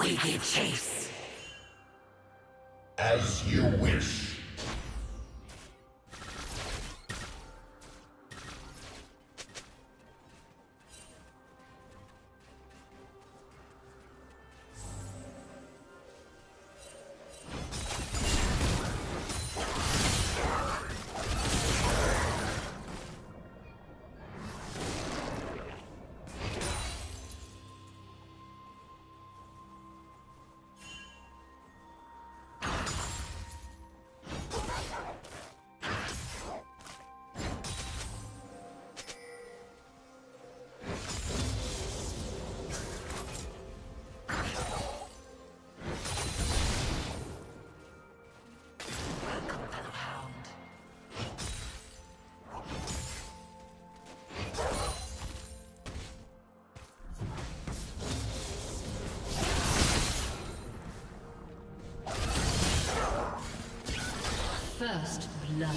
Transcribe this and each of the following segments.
We give chase. As you wish. First blood.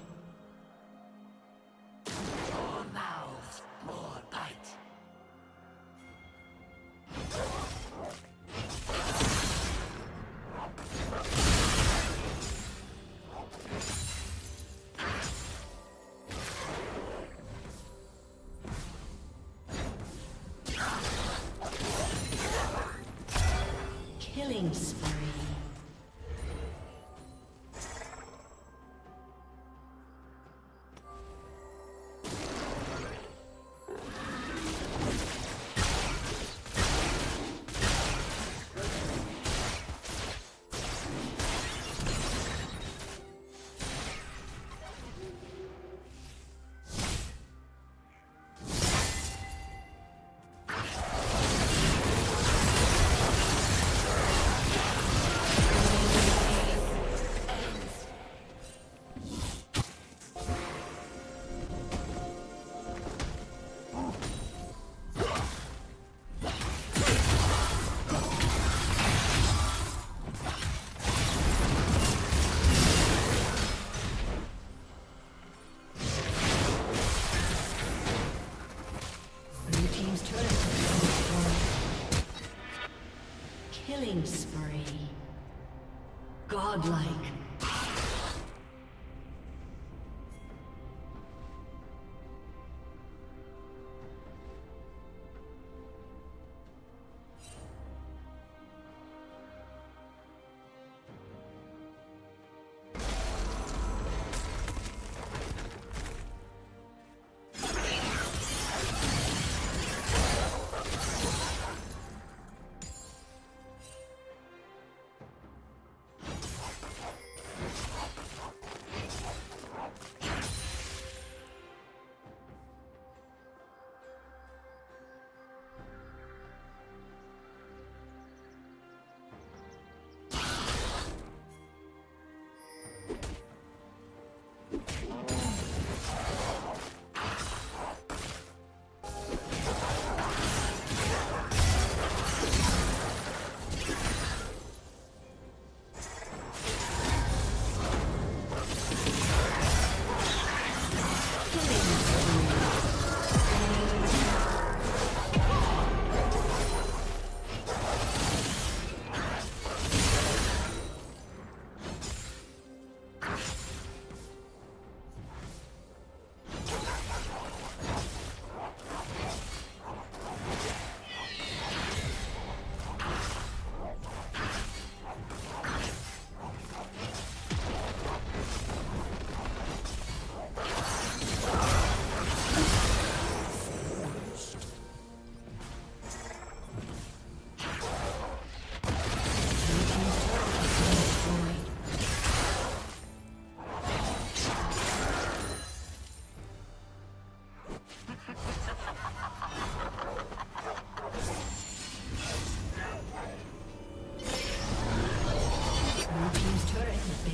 team's turret has been destroyed. Killing spree. Godlike.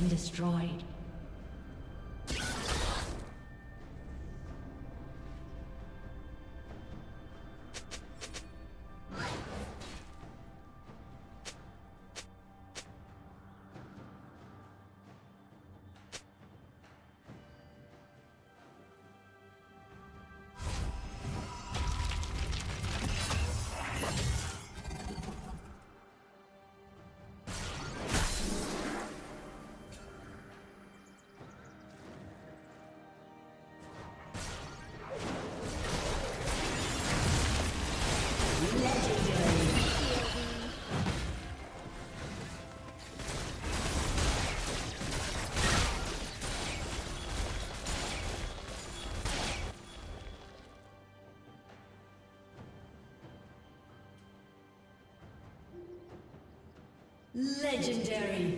Destroyed. Legendary.